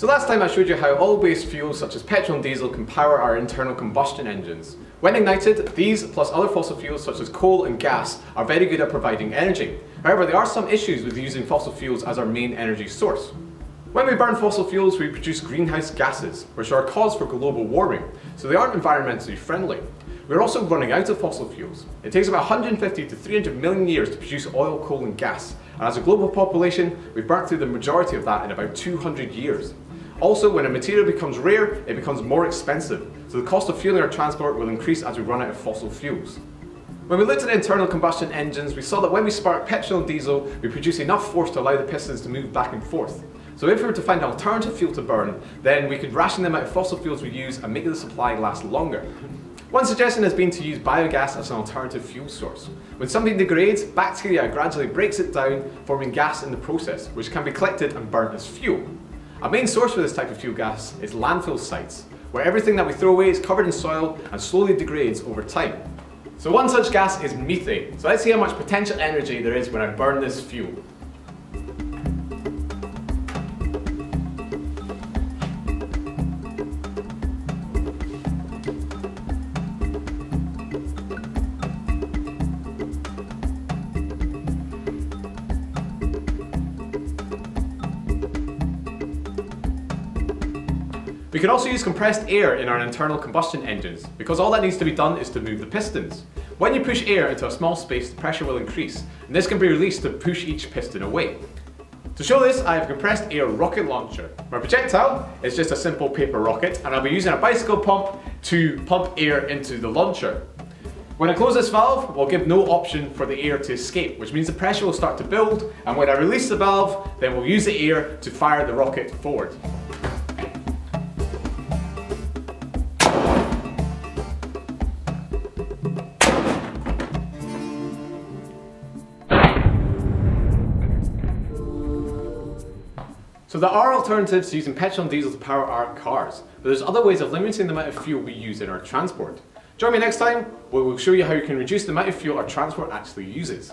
So last time I showed you how oil-based fuels such as petrol and diesel can power our internal combustion engines. When ignited, these plus other fossil fuels such as coal and gas are very good at providing energy. However, there are some issues with using fossil fuels as our main energy source. When we burn fossil fuels, we produce greenhouse gases, which are a cause for global warming, so they aren't environmentally friendly. We're also running out of fossil fuels. It takes about 150 to 300 million years to produce oil, coal and gas, and as a global population, we've burnt through the majority of that in about 200 years. Also, when a material becomes rare, it becomes more expensive, so the cost of fueling our transport will increase as we run out of fossil fuels. When we looked at internal combustion engines, we saw that when we spark petrol and diesel, we produce enough force to allow the pistons to move back and forth. So if we were to find an alternative fuel to burn, then we could ration the amount of fossil fuels we use and make the supply last longer. One suggestion has been to use biogas as an alternative fuel source. When something degrades, bacteria gradually breaks it down, forming gas in the process, which can be collected and burnt as fuel. A main source for this type of fuel gas is landfill sites, where everything that we throw away is covered in soil and slowly degrades over time. So one such gas is methane. So let's see how much potential energy there is when I burn this fuel. We can also use compressed air in our internal combustion engines, because all that needs to be done is to move the pistons. When you push air into a small space, the pressure will increase, and this can be released to push each piston away. To show this, I have a compressed air rocket launcher. My projectile is just a simple paper rocket, and I'll be using a bicycle pump to pump air into the launcher. When I close this valve, we'll give no option for the air to escape, which means the pressure will start to build, and when I release the valve, then we'll use the air to fire the rocket forward. So there are alternatives to using petrol and diesel to power our cars, but there's other ways of limiting the amount of fuel we use in our transport. Join me next time where we'll show you how you can reduce the amount of fuel our transport actually uses.